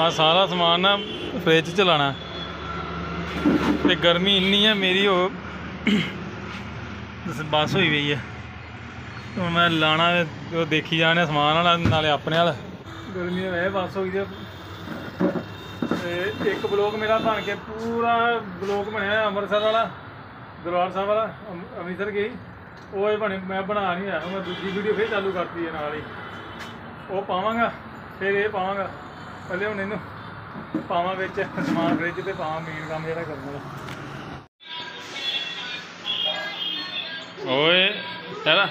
ਆ ਸਾਰਾ ਸਮਾਨ ਨਾ ਫ੍ਰਿਜ ਚ ਲਾਣਾ ਤੇ ਗਰਮੀ ਇੰਨੀ ਹੈ ਮੇਰੀ ਉਹ ਬਸ ਹੋਈ ਪਈ ਹੈ ਹੁਣ ਮੈਂ ਲਾਣਾ ਉਹ ਦੇਖੀ ਜਾਣੇ ਸਮਾਨ ਵਾਲਾ, ਨਾਲੇ ਆਪਣੇ ਵਾਲਾ। ਗਰਮੀ ਹੈ ਬਸ ਹੋ ਗਈ ਤੇ ਤੇ ਇੱਕ ਬਲੌਗ ਮੇਰਾ ਬਣ ਕੇ ਪੂਰਾ ਬਲੌਗ ਬਣਿਆ ਅੰਮ੍ਰਿਤਸਰ ਵਾਲਾ, ਦਰਬਾਰ ਸਾਹਿਬ ਵਾਲਾ ਅੰਮ੍ਰਿਤਸਰ ਗਈ। ਉਹ ਇਹ ਬਣੇ, ਮੈਂ ਬਣਾ ਨਹੀਂ ਆਇਆ ਮੈਂ ਦੂਜੀ ਵੀਡੀਓ ਫੇਰ ਚਾਲੂ ਕਰਤੀ ਹੈ ਨਾਲ ਹੀ। ਉਹ ਪਾਵਾਂਗਾ, ਫਿਰ ਇਹ ਪਾਵਾਂਗਾ। ਪਹਿਲੇ ਹੁਣ ਇਹਨੂੰ ਪਾਵਾਂ ਵਿੱਚ, ਸਮਾਨ ਫ੍ਰਿਜ ਤੇ ਪਾਵਾਂ ਮੇਨ ਕੰਮ ਜਿਹੜਾ ਕਰਨ ਓਏ ਚਲਾ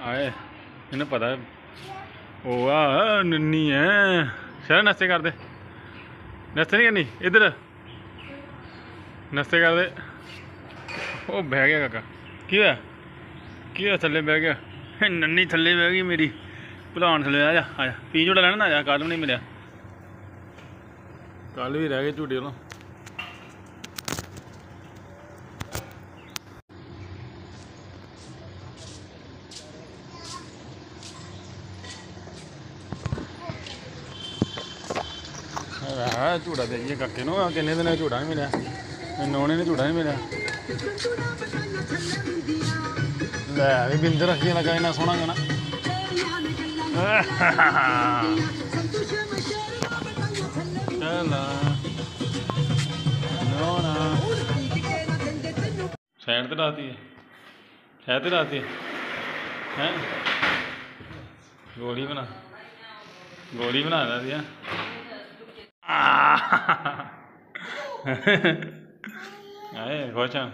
ਆਏ, ਇਹਨੂੰ ਪਤਾ ਉਹ ਆ, ਨੰਨੀ ਐ। ਸ਼ਰਨ, ਨਸਤੇ ਕਰ ਦੇ ਨਹੀਂ ਕਰਨੀ? ਇੱਧਰ। ਨਸਤੇ ਕਰਦੇ। ਉਹ ਬਹਿ ਗਿਆ ਕਾਕਾ। ਕੀ ਹੋਇਆ? ਕੀ ਹੋਇਆ ਥੱਲੇ ਬਹਿ ਗਿਆ? ਨੰਨੀ ਥੱਲੇ ਬਹਿ ਗਈ ਮੇਰੀ। ਭਲਾਣ ਥੱਲੇ ਆ ਜਾ ਆ ਜਾ। ਪੀ ਝੂਟਾ ਲੈਣਾ ਨਾ ਆ ਜਾ ਕੱਲ ਵੀ ਨਹੀਂ ਮਿਲਿਆ। ਕੱਲ ਵੀ ਰਹਿ ਗਏ ਝੂਟੇ ਵੱਲੋਂ। ਆ ਝੂੜਾ ਦੇ ਜੀ ਕਾਕੇ ਨੂੰ। ਕਿੰਨੇ ਦਿਨਾਂ ਝੂੜਾ ਨਹੀਂ ਮਿਲਿਆ? ਮੈਨੂੰ ਉਹਨੇ ਨੇ ਝੂੜਾ ਨਹੀਂ ਮਿਲਿਆ ਲੈ ਵੀ ਬਿੰਦਰ ਰੱਖੀ ਲਗਾ ਇੰਨਾ ਸੋਹਣਾ ਗਾਣਾ ਚਲਾ ਨੋ ਨਾ ਸਾਈਡ ਤੇ ਲਾਤੀ ਹੈ ਸਾਈਡ ਤੇ ਲਾਤੀ ਹੈ ਹੈ ਗੋਲੀ ਬਣਾ ਗੋਲੀ ਬਣਾ ਦਿੰਦੀ ਆ ਆਏ ਖੁਸ਼ ਆ